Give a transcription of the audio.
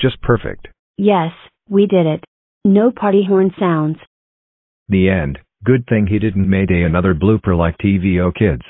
Just perfect. Yes, we did it. No party horn sounds. The end. Good thing he didn't mayday another blooper like TVO Kids.